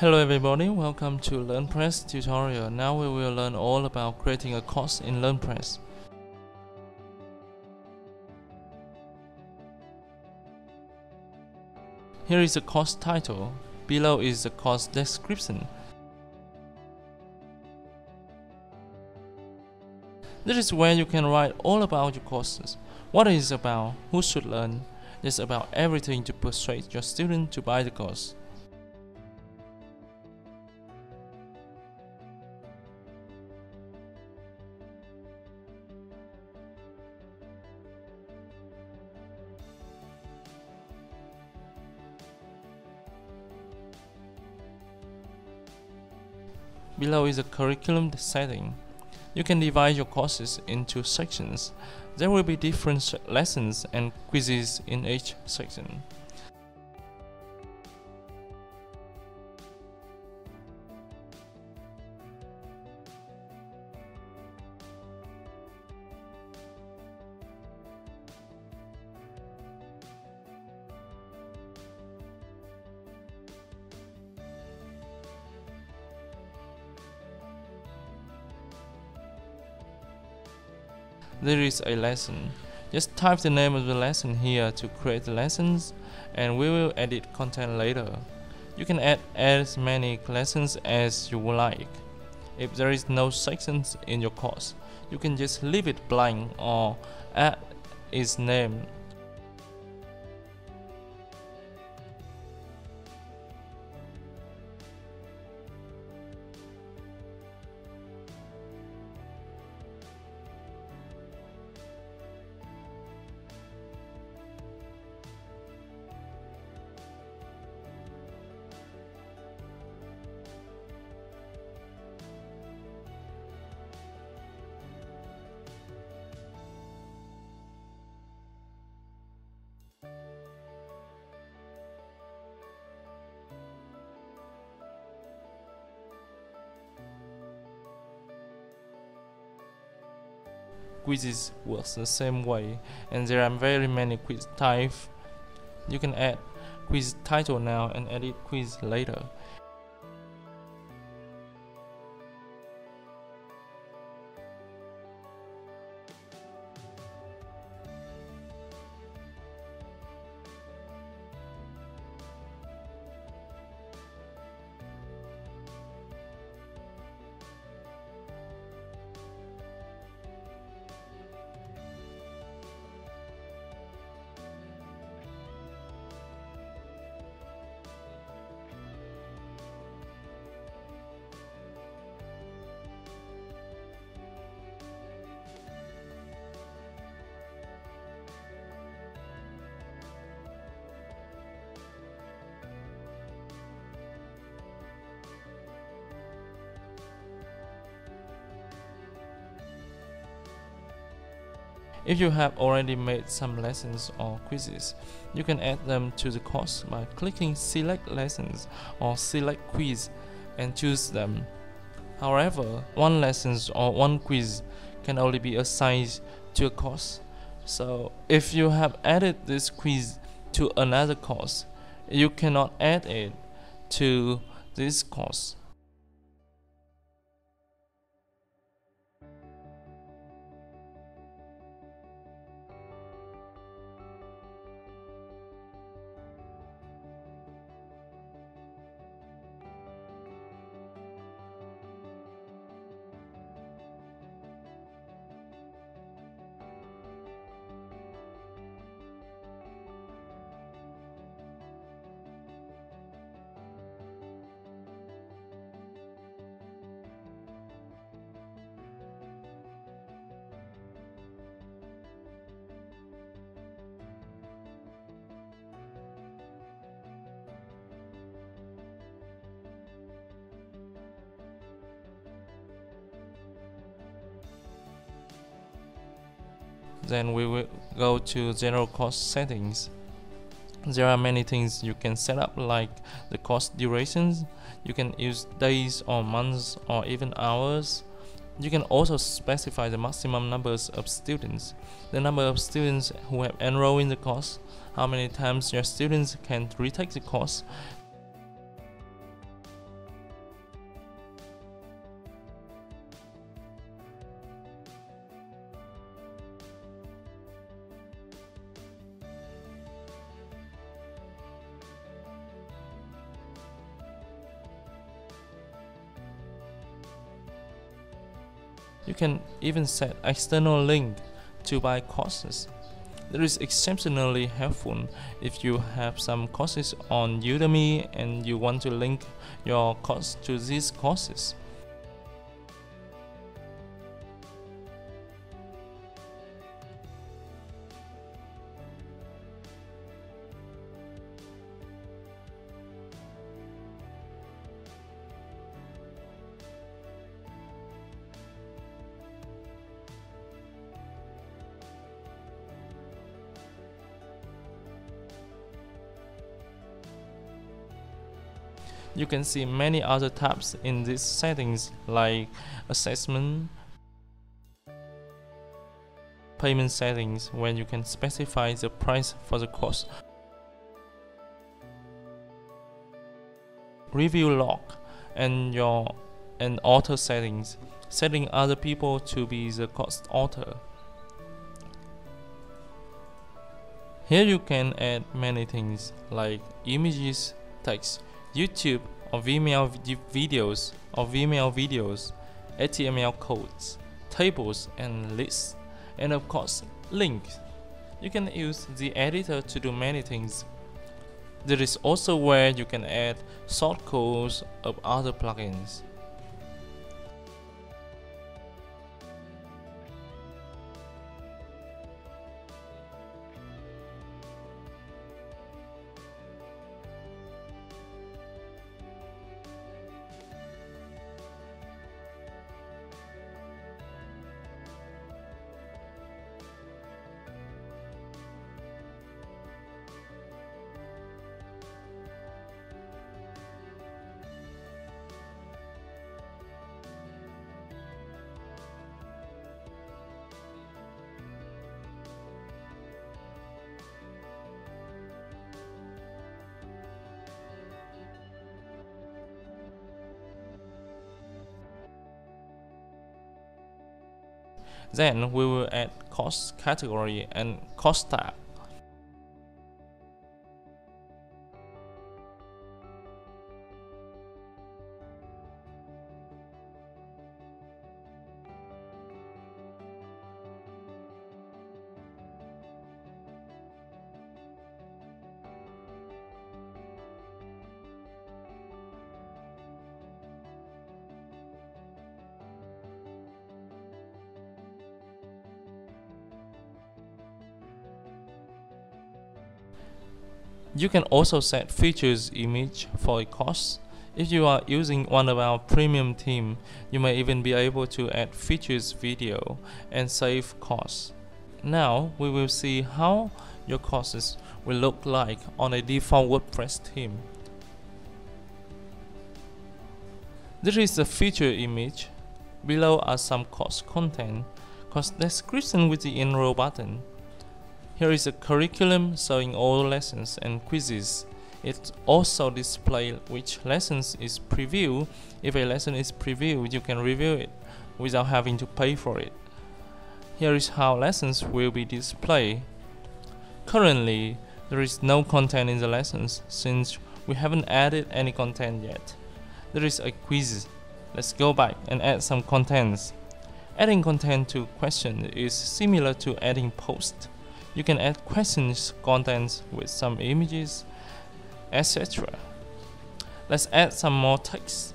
Hello everybody, welcome to LearnPress tutorial. Now we will learn all about creating a course in LearnPress. Here is the course title. Below is the course description. This is where you can write all about your courses. What it is about, who should learn. It's about everything to persuade your student to buy the course. Below is a curriculum setting. You can divide your courses into sections. There will be different lessons and quizzes in each section. There is a lesson. Just type the name of the lesson here to create the lessons and we will edit content later. You can add as many lessons as you would like. If there is no sections in your course, you can just leave it blank or add its name quizzes works the same way and there are very many quiz types you can add quiz title now and edit quiz later If you have already made some lessons or quizzes, you can add them to the course by clicking Select Lessons or Select Quiz and choose them. However, one lesson or one quiz can only be assigned to a course. So, if you have added this quiz to another course, you cannot add it to this course. Then we will go to general course settings. There are many things you can set up like the course durations. You can use days or months or even hours. You can also specify the maximum numbers of students. The number of students who have enrolled in the course how many times your students can retake the course You can even set external link to buy courses. That is exceptionally helpful if you have some courses on Udemy and you want to link your course to these courses. You can see many other tabs in these settings like assessment, payment settings where you can specify the price for the course, review log, and your and author settings, setting other people to be the course author. Here you can add many things like images, text, YouTube or Vimeo videos or Vimeo videos, HTML codes, tables and lists, and of course links. You can use the editor to do many things. There is also where you can add shortcodes of other plugins. Then we will add cost category and cost tab. You can also set features image for a course. If you are using one of our premium theme, you may even be able to add features video and save course. Now we will see how your courses will look like on a default WordPress theme. There is a feature image. Below are some course content, course description with the enroll button, here is a curriculum showing all lessons and quizzes. It also displays which lessons is previewed. If a lesson is previewed, you can review it without having to pay for it. Here is how lessons will be displayed. Currently, there is no content in the lessons since we haven't added any content yet. There is a quiz. Let's go back and add some contents. Adding content to question is similar to adding post. You can add questions contents with some images, etc. Let's add some more text.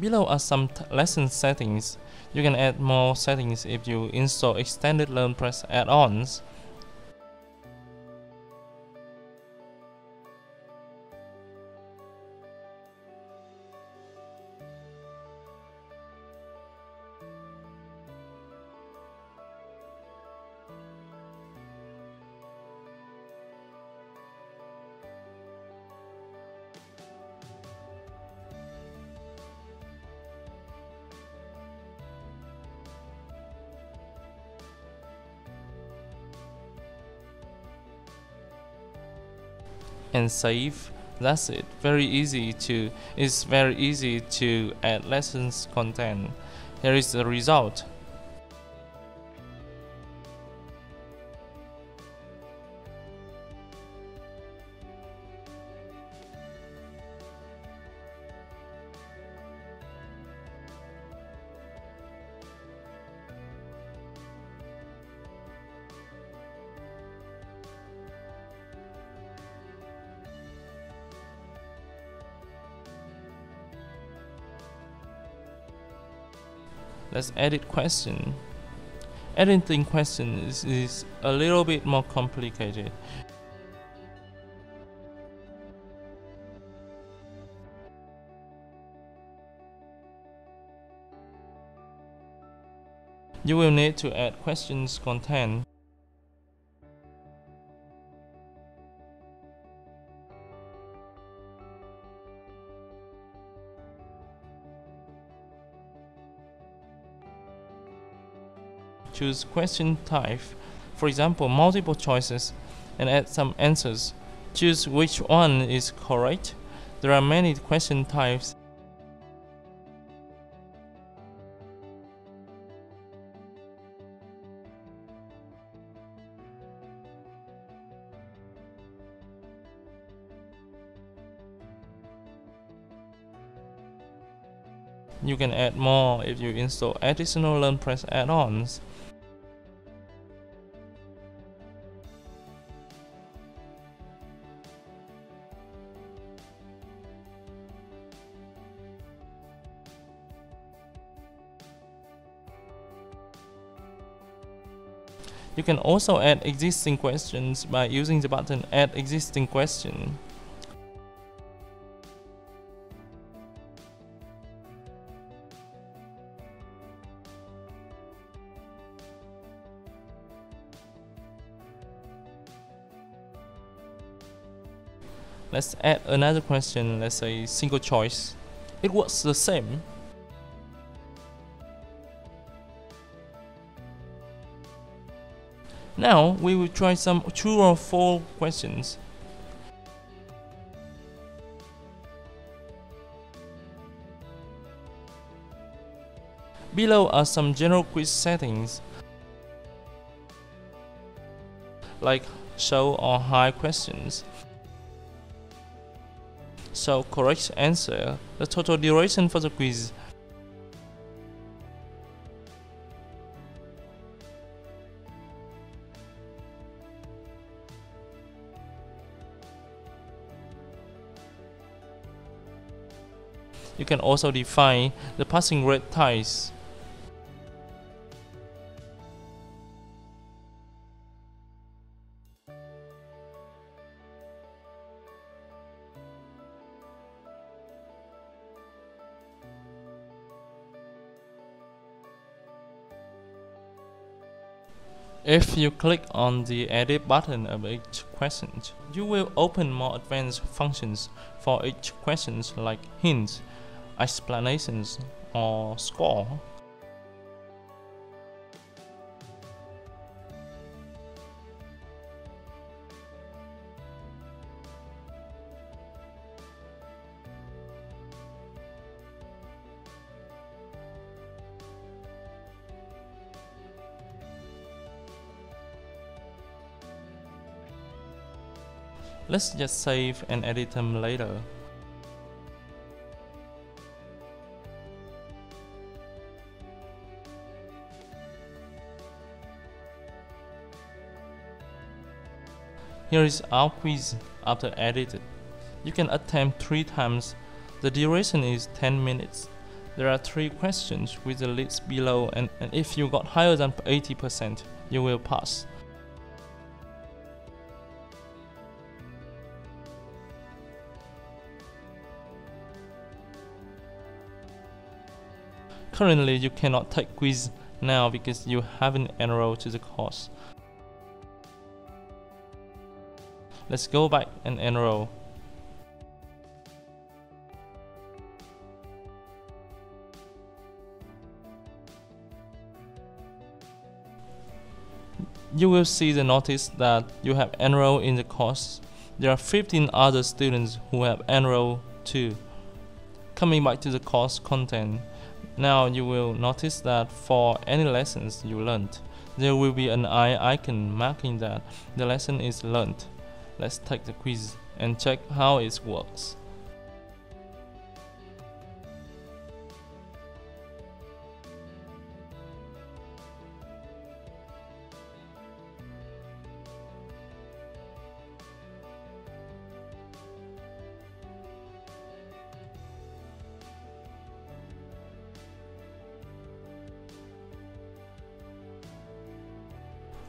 Below are some lesson settings. You can add more settings if you install extended LearnPress add-ons. And save that's it very easy to it's very easy to add lessons content. Here is the result let's edit question. Editing question is, is a little bit more complicated. You will need to add questions content choose question type, for example multiple choices, and add some answers. Choose which one is correct. There are many question types. You can add more if you install additional LearnPress add-ons. Can also add existing questions by using the button Add Existing Question. Let's add another question, let's say single choice. It works the same, Now we will try some true or false questions. Below are some general quiz settings like show or hide questions. So correct answer, the total duration for the quiz You can also define the passing rate ties. If you click on the edit button of each question, you will open more advanced functions for each question like hints, explanations or score. Let's just save and edit them later. Here is our quiz after edited. You can attempt 3 times. The duration is 10 minutes. There are 3 questions with the list below and, and if you got higher than 80%, you will pass. Currently, you cannot take quiz now because you haven't enrolled to the course. Let's go back and enroll. You will see the notice that you have enrolled in the course, There are 15 other students who have enrolled too. Coming back to the course content, now you will notice that for any lessons you learned, there will be an eye icon marking that the lesson is learned. Let's take the quiz and check how it works.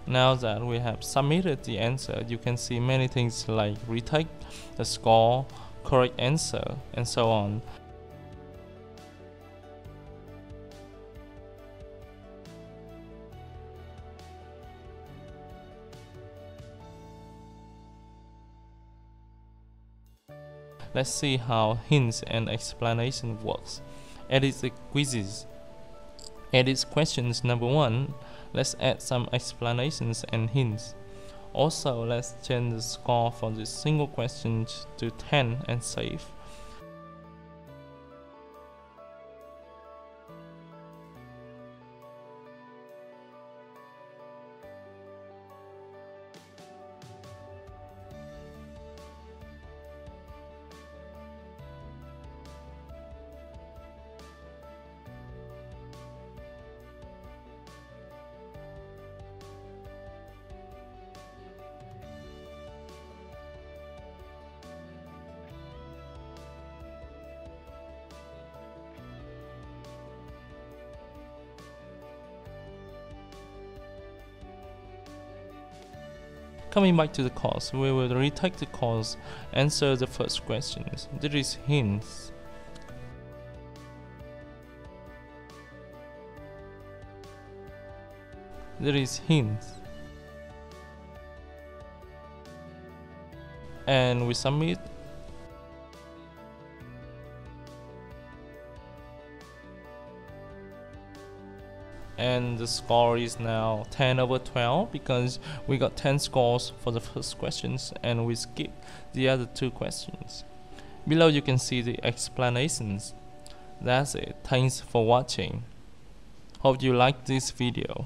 Now that we have submitted the answer, you can see many things like retake, the score, correct answer, and so on. Let's see how hints and explanation works. Edit the quizzes. Edit questions number one Let's add some explanations and hints. Also, let's change the score for this single question to 10 and save. Coming back to the course, we will retake the course, answer the first questions. There is hints. There is hints. And we submit and the score is now 10 over 12 because we got 10 scores for the first questions and we skip the other two questions. Below you can see the explanations. That's it. Thanks for watching. Hope you liked this video.